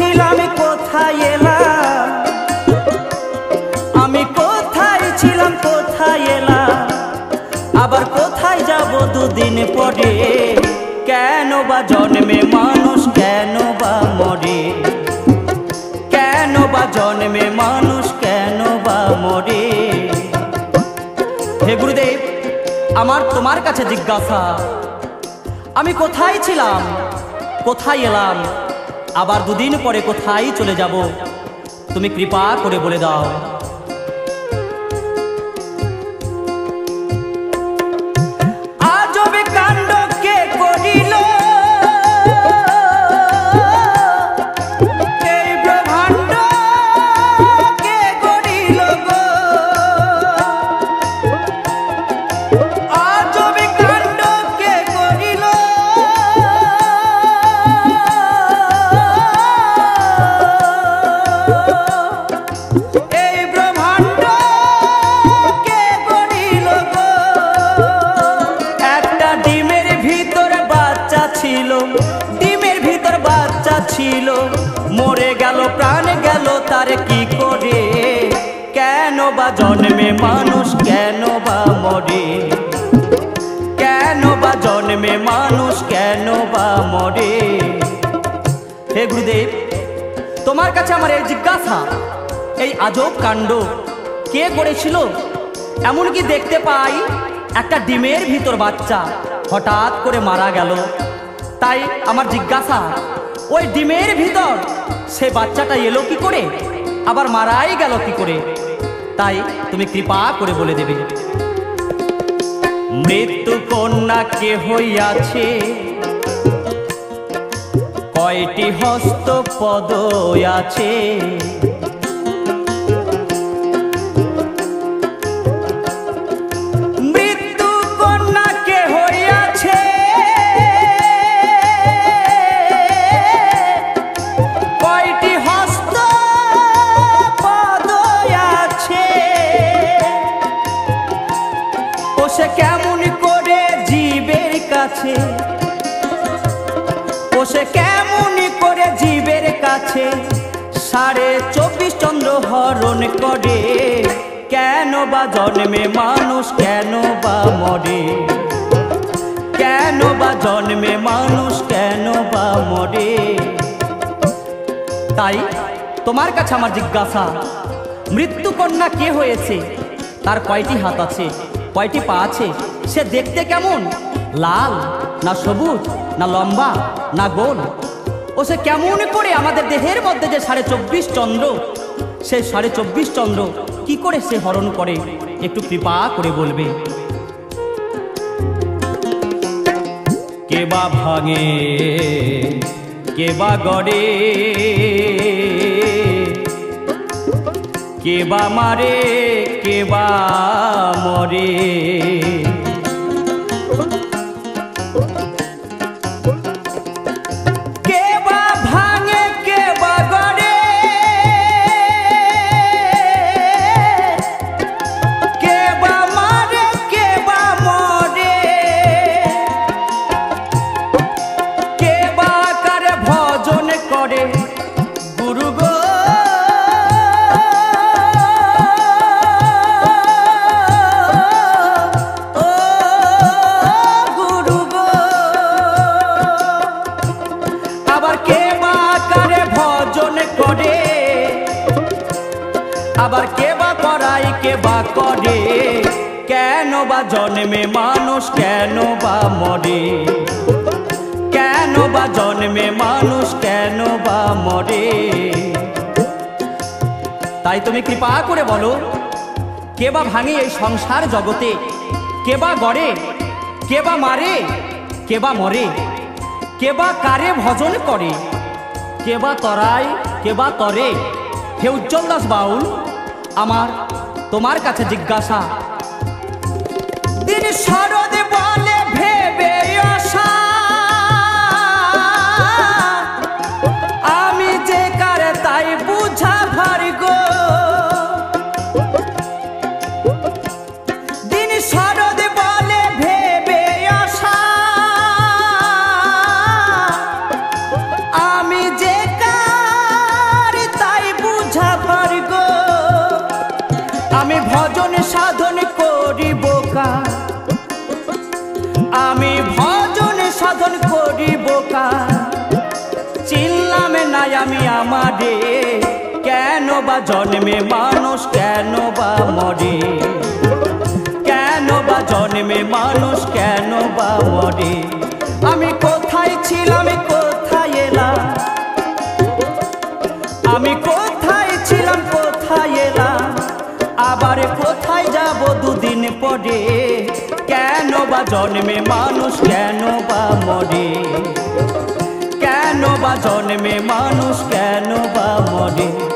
ছিলাম কোথায় এলাম? আমি কোথায় ছিলাম, কোথায় এলাম? আবার কোথায় যাব দুদিন পরে? কেন বা জন্মে মানুষ, কেন বা মরে? কেন বা জন্মে মানুষ, কেন বা মরে? হে গুরুদেব, আমার তোমার কাছে জিজ্ঞাসা। আমি কোথায় ছিলাম, কোথায় এলাম? আবার দুদিন পরে কোথায় চলে যাব? তুমি কৃপা করে বলে দাও। ছিল। ডিমের ভিতর বাচ্চা ছিল। মরে গেল, প্রাণ গেল, তার কি করে? কেন বা জন্মে মানুষ কেন বা মরে? কেন বা জন্মে মানুষ কেন বা মরে? হে গুরুদেব, তোমার কাছে আমার এই জিজ্ঞাসা, এই আজব কাণ্ড কে করেছিল? এমনকি দেখতে পাই একটা ডিমের ভিতর বাচ্চা হঠাৎ করে মারা গেল। তাই আমার জিজ্ঞাসা, ওই ডিমের ভিতর সে বাচ্চাটা এলো কি করে? আবার মারাই গেল কি করে? তাই তুমি কৃপা করে বলে দেবে। মৃত্যু কন্যা কে হইয়াছে? কয়টি হস্ত পদ আছে? কাছে। ও সে কেমন করে জীবের কাছে। সাড়ে চব্বিশ চন্দ্র হরণ করে। কেন বা জন্মে মানুষ, কেন বা মরে। কেন বা জন্মে মানুষ, কেন বা মরে। তাই তোমার কাছে আমার জিজ্ঞাসা, মৃত্যু কন্যা কে হয়েছে? তার কয়টি হাত আছে, কয়টি পা আছে? সে দেখতে কেমন? লাল, না সবুজ, না লম্বা, না গোল। ও সে কেমন করে আমাদের দেহের মধ্যে যে সাড়ে চব্বিশ চন্দ্র, সে সাড়ে চব্বিশ চন্দ্র কি করে সে হরণ করে? একটু কৃপা করে বলবে। কে বা ভাঙে, কে বা গড়ে, কে বা মারে, কে বা মরে। আবার কে বা করাই, কে বা করে? কেন বা জন্মে মানুষ, কেন বা মরে? কেন বা জন্মে মানুষ, কেন বা মরে? তাই তুমি কৃপা করে বলো, কে বা ভাঙে এই সংসার জগতে? কে বা গড়ে? কে বা মারে? কে বা মরে? কে বা কারে ভজন করে? কে বা তরায়? কে বা তরে? হে উজ্জ্বল দাস বাউল আমার, তোমার কাছে জিজ্ঞাসা। দিন শরদ বলে ভেবে আমি যে কারে তাই বুঝা ভারি গো। আমি ভজনে সাধন কার চিনলাম নাই আমি আমারে। কেন বা জন্মে মানুষ, কেন বা মরে? কেন বা জন্মে মানুষ, কেন বা মরে? আমি কোথায় ছিলাম, কোথায় এলাম? আমি কোথায় ছিলাম, কোথায় এলাম? আবার কোথায় যাব দুদিন পরে? কেন বা জন্মে মানুষ, কেন বা মরে? কেন বা জন্মে মানুষ, কেন বা মরে?